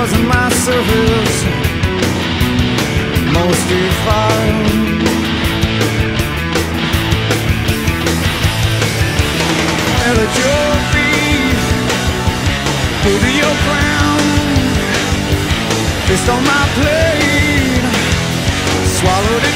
was my service most fine Where at your feet, Go to your crown, Fist on my plate. Swallowed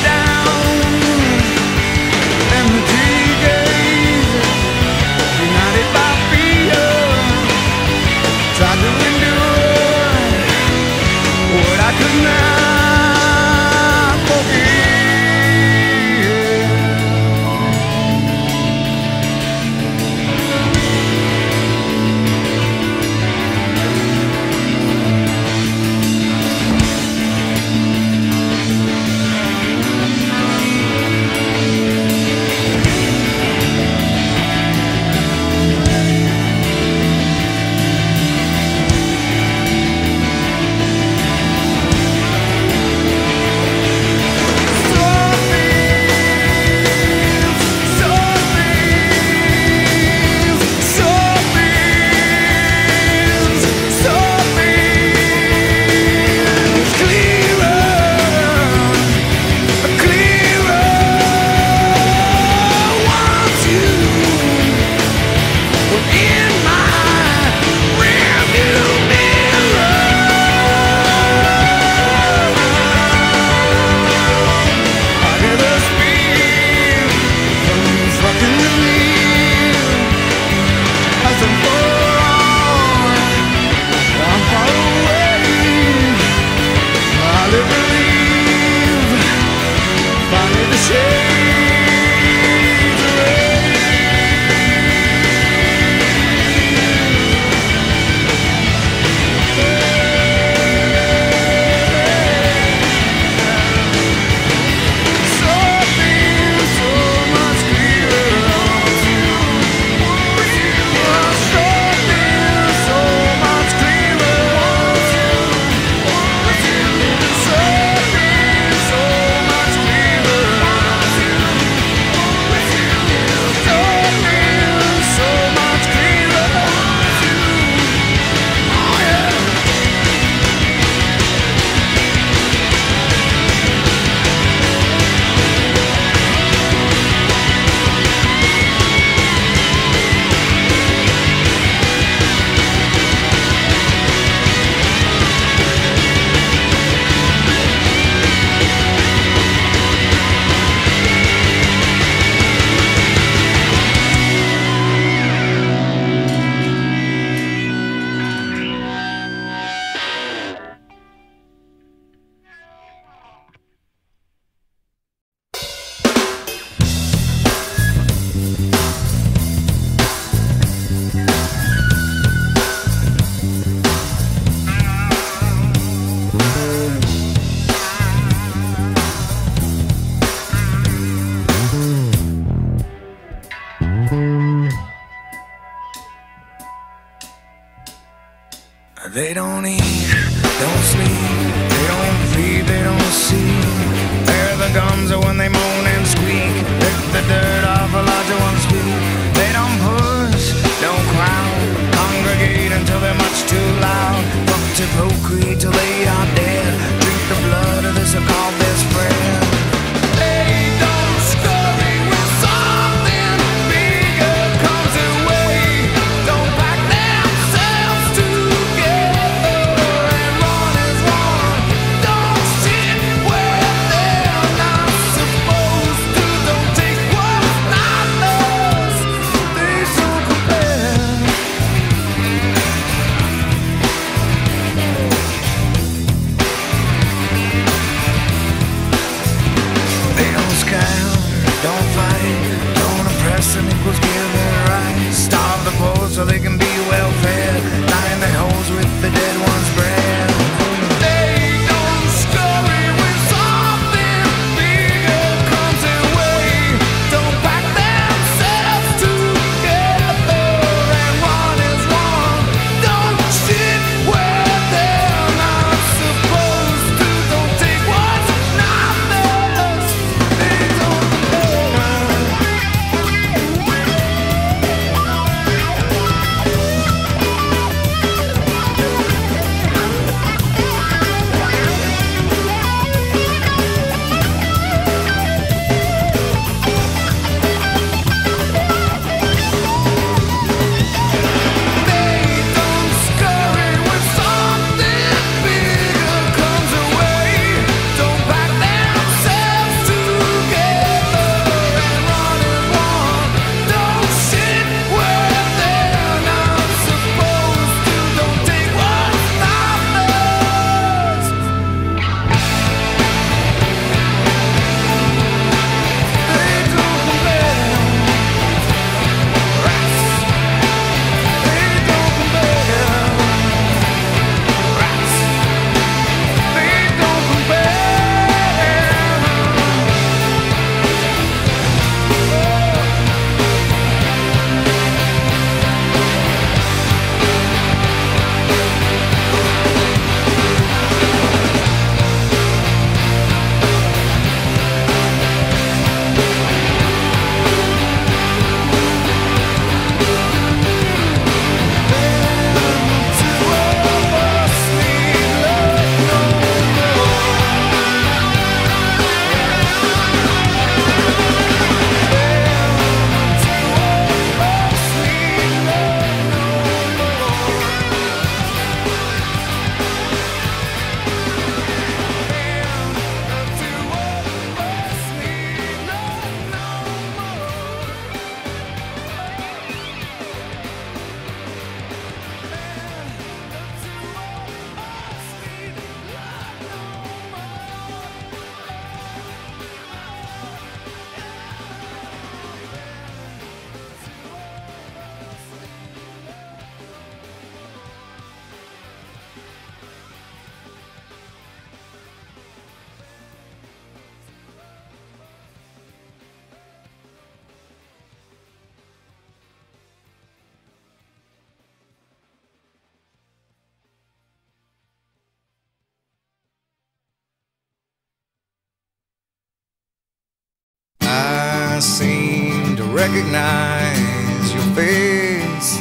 recognize your face.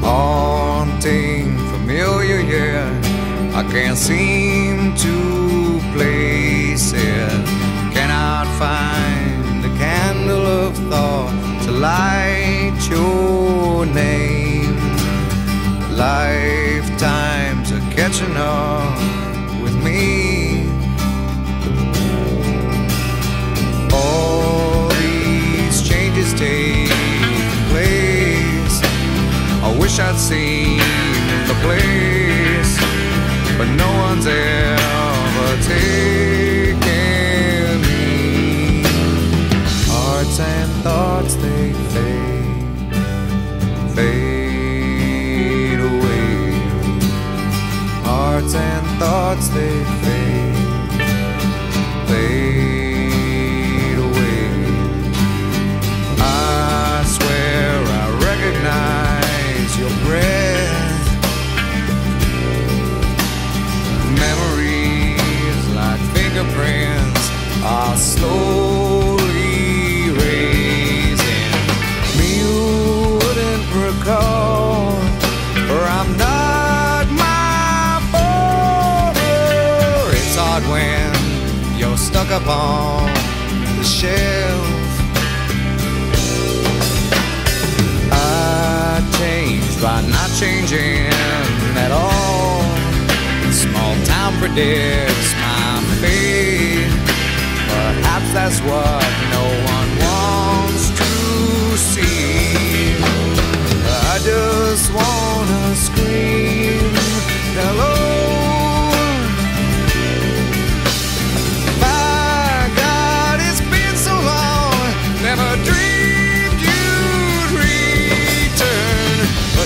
Haunting, familiar, yeah I can't see overtaking me. Hearts and thoughts they fade, fade away. Hearts and thoughts they up on the shelf. I changed by not changing at all. Small town predicts my fate. Perhaps that's what no one wants to see. I just wanna scream hello.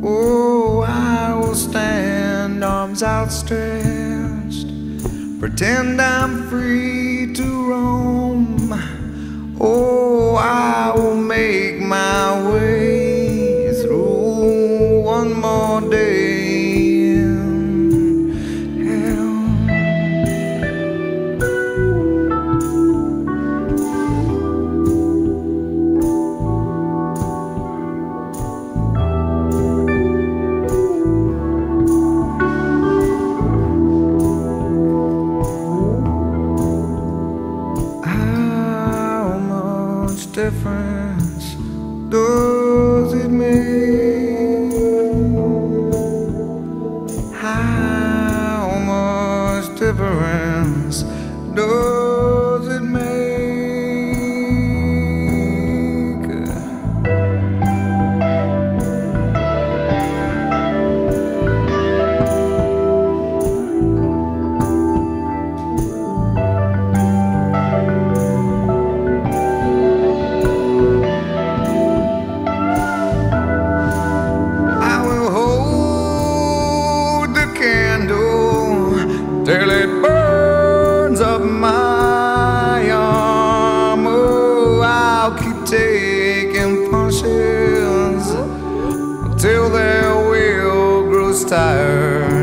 Oh, I will stand, arms outstretched, pretend I'm free to roam. Oh, I will make my way. tired